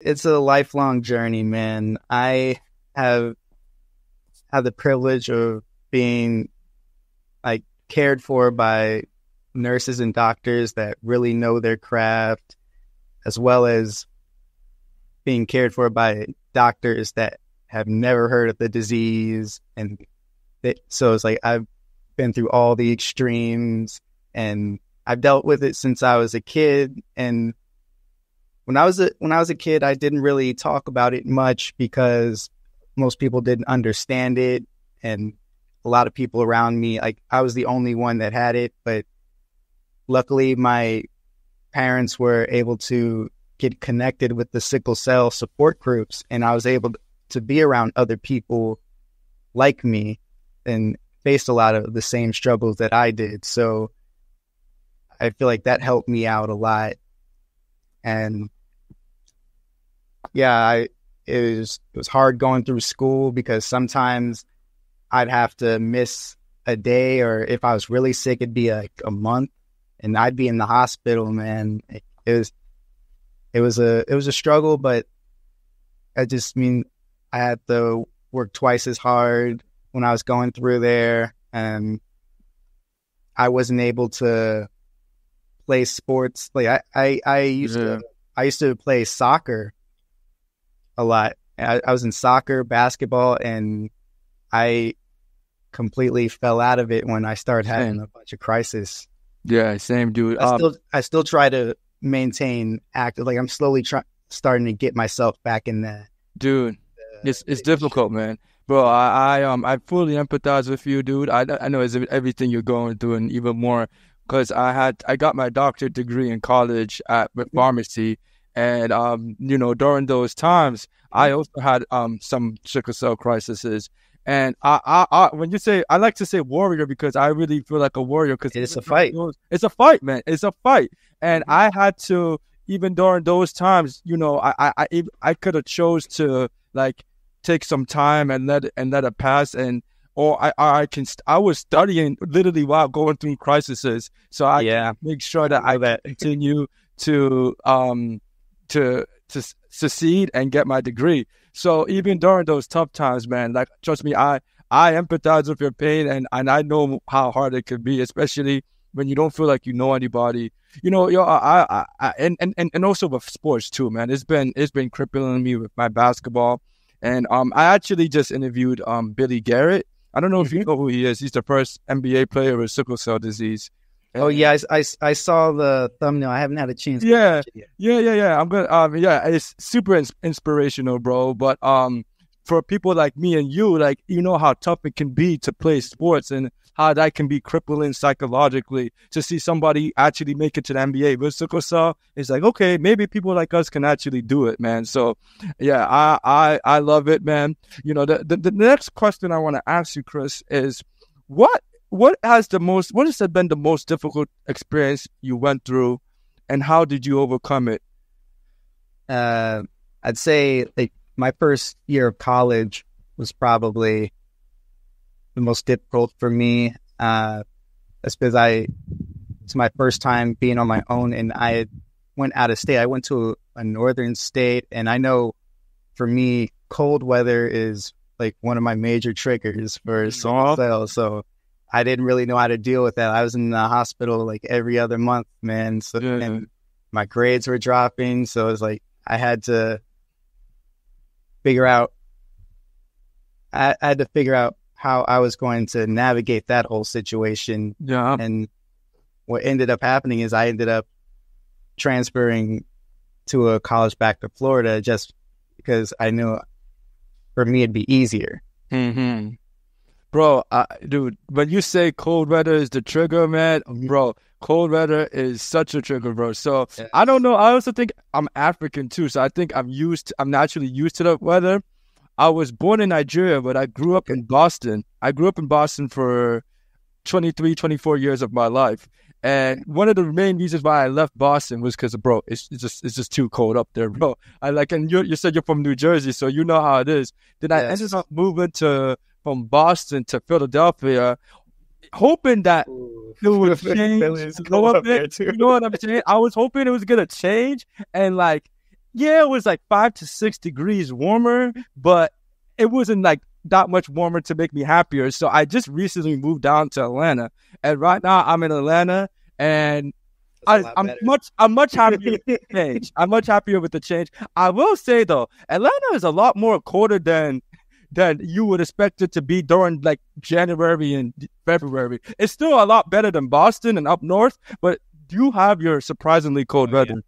It's a lifelong journey, man. I have had the privilege of being like cared for by nurses and doctors that really know their craft, as well as being cared for by doctors that have never heard of the disease. And so it's like I've been through all the extremes and I've dealt with it since I was a kid. And when I was a, when I was a kid, I didn't really talk about it much because most people didn't understand it. And a lot of people around me, like I was the only one that had it, but luckily my parents were able to get connected with the sickle cell support groups and I was able to be around other people like me and faced a lot of the same struggles that I did. So I feel like that helped me out a lot. And yeah, I it was it was hard going through school because sometimes I'd have to miss a day or if I was really sick it'd be like a month and I'd be in the hospital, man. It was it was a it was a struggle, but I just mean I had to work twice as hard when I was going through there, and I wasn't able to play sports. Like I I, I used yeah. to I used to play soccer a lot. I, I was in soccer, basketball, and I completely fell out of it when I started having a bunch of crisis. Yeah, same dude. I um, still I still try to maintain active. Like I'm slowly trying starting to get myself back in that. Dude, the, it's it's difficult, man. Bro, I, I um I fully empathize with you, dude. I I know it's everything you're going through, and even more because I had I got my doctorate degree in college at with pharmacy, and um you know during those times I mm-hmm. also had um some sickle cell crises, and I, I, I, when you say, I like to say warrior because I really feel like a warrior because it's a fight. It's a fight, man. It's a fight, and mm-hmm. I had to even during those times, you know, I, I, I, I could have chose to like take some time and let it, and let it pass, and or I, I can, I was studying literally while going through crises, so I yeah. make sure that I, I continue to um to to succeed and get my degree. So even during those tough times, man, like trust me, I I empathize with your pain and and I know how hard it can be, especially when you don't feel like you know anybody. You know, yo, I, I, I and, and and also with sports too, man. It's been it's been crippling me with my basketball, and um, I actually just interviewed um Billy Garrett. I don't know if you mm-hmm. know who he is. He's the first NBA player with sickle cell disease. Oh yeah, I, I, I, saw the thumbnail. I haven't had a chance. Yeah, yeah, yeah, yeah. I'm gonna. Um, yeah, it's super ins- inspirational, bro. But um, for people like me and you, like you know how tough it can be to play sports and how that can be crippling psychologically. To see somebody actually make it to the NBA with sickle cell, it's like okay, maybe people like us can actually do it, man. So, yeah, I I I love it, man. You know, the the, the next question I want to ask you, Chris, is what what has the most what has been the most difficult experience you went through and how did you overcome it? Uh, i'd say like my first year of college was probably the most difficult for me uh, that's because i it's my first time being on my own and i went out of state. I went to a, a northern state and i know for me cold weather is like one of my major triggers for cell so I didn't really know how to deal with that. I was in the hospital like every other month, man. So yeah. and my grades were dropping, so it was like I had to figure out. I, I had to figure out how I was going to navigate that whole situation. Yeah. And what ended up happening is I ended up transferring to a college back to Florida just because I knew for me it'd be easier. Mm-hmm. Bro, uh, dude, when you say cold weather is the trigger, man, bro, cold weather is such a trigger, bro. So. I don't know. I also think I'm African too, so I think I'm used. To, I'm naturally used to the weather. I was born in Nigeria, but I grew up in Boston. I grew up in Boston for 23, 24 years of my life. And one of the main reasons why I left Boston was because, bro, it's, it's, just it's just too cold up there, bro. I like, and you you said you're from New Jersey, so you know how it is. Then yes. I ended up moving to from Boston to Philadelphia, hoping that Ooh. it would change a little bit. You know what I'm saying? I was hoping it was gonna change, and like yeah, it was like five to six degrees warmer, but it wasn't like that much warmer to make me happier. So I just recently moved down to Atlanta, and right now I'm in Atlanta, and I, am much I'm much happier with the change. I'm much happier with the change. I will say though, Atlanta is a lot more colder than than you would expect it to be during like January and February. It's still a lot better than Boston and up north, but you have your surprisingly cold oh, weather.